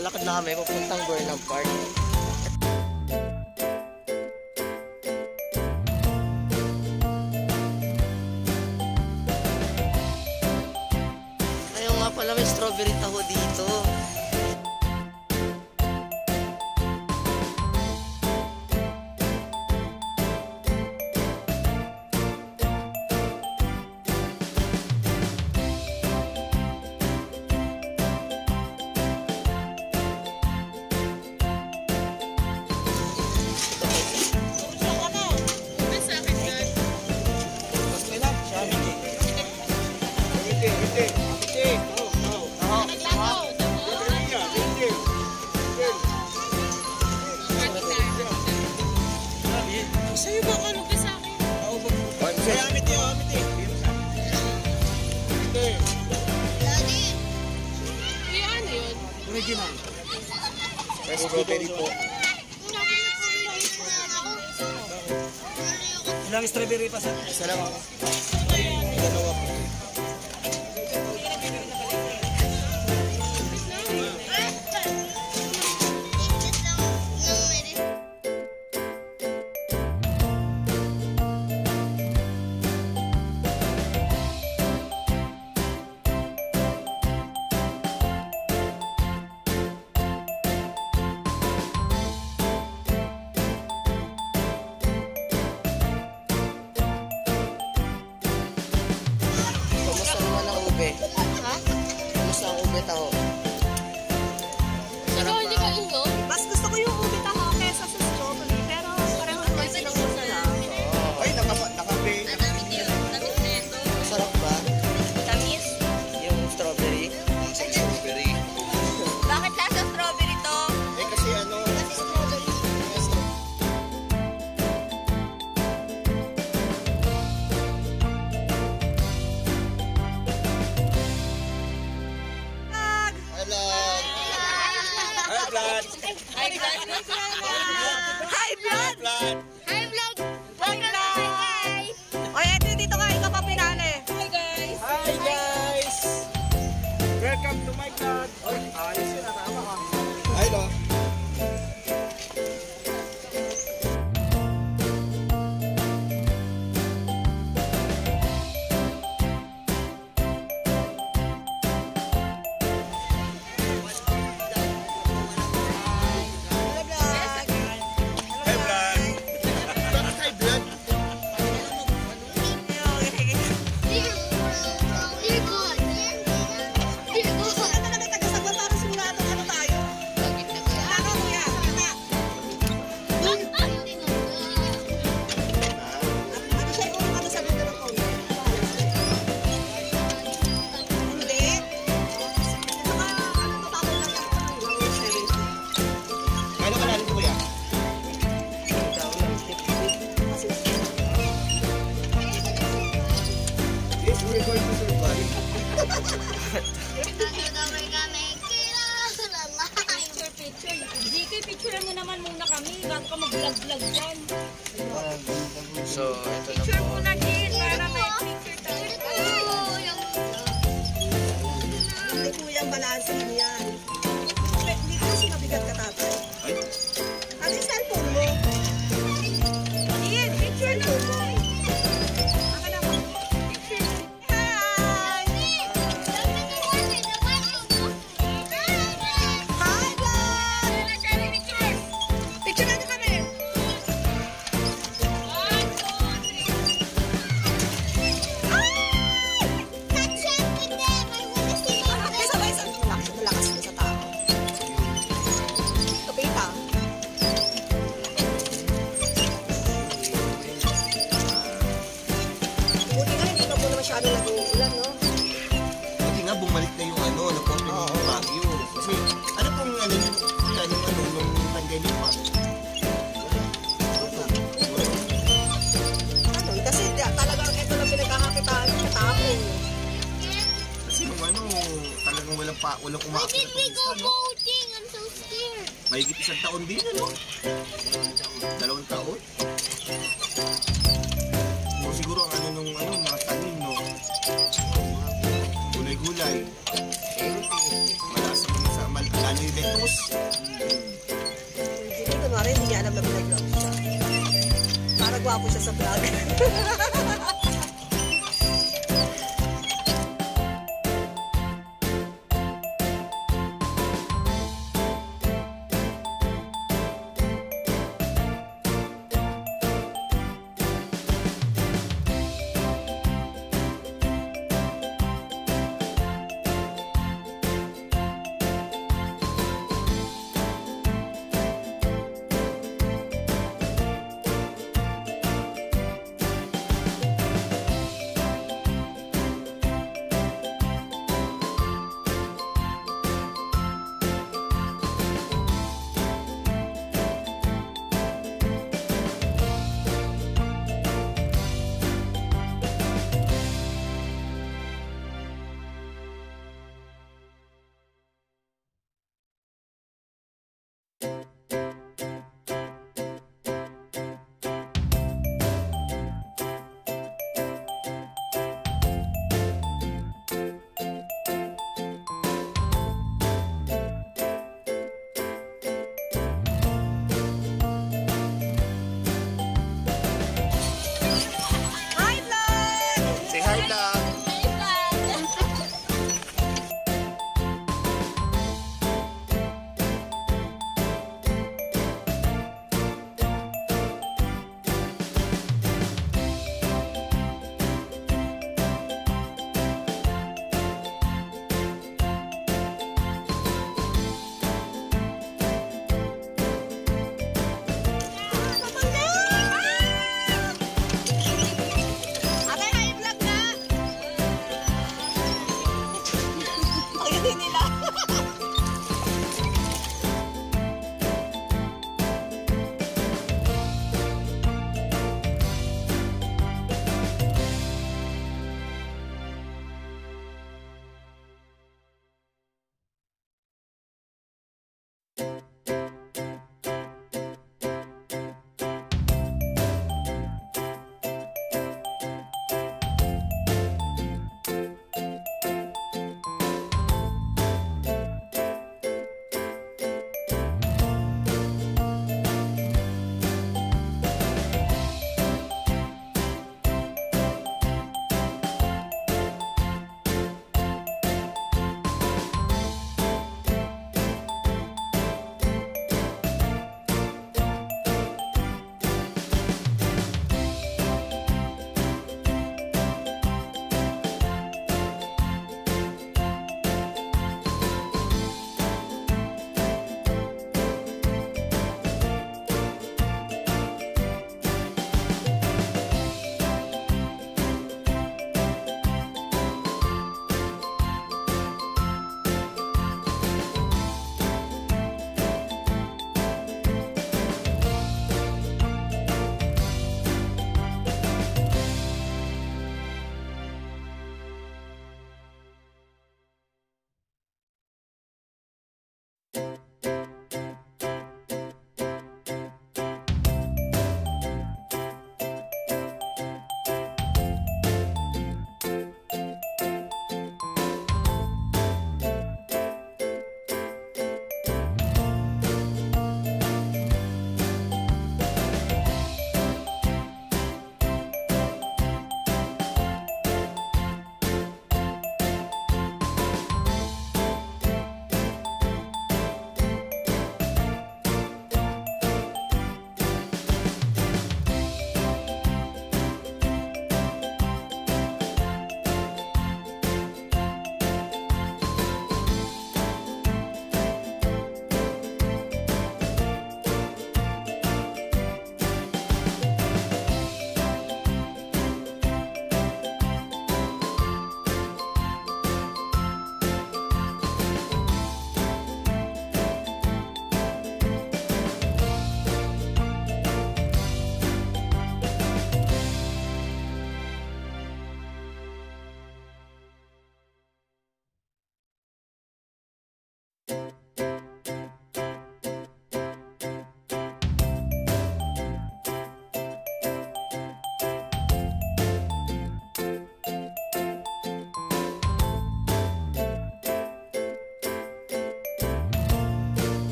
naglalakad na kami papuntang Burnham Park. original. Fresh strawberry po. Ilang strawberry pa sa? Isa. metado. 是 So, ito na po. para may picture tayo. Oo, yung... Kuya, balansin yan. ano, talagang walang pa, walang Why umaakit did we go turista, boating? I'm so scared. Mahigit isang taon din, ano? Dalawang taon? O siguro ang ano nung ano, mga tanim, no? Gulay-gulay. Malas ang sa mal, lalo yung lettuce. Hindi ko nga rin, hindi niya alam na vlog siya. Para gwapo siya sa vlog.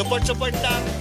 Suporte, suportar.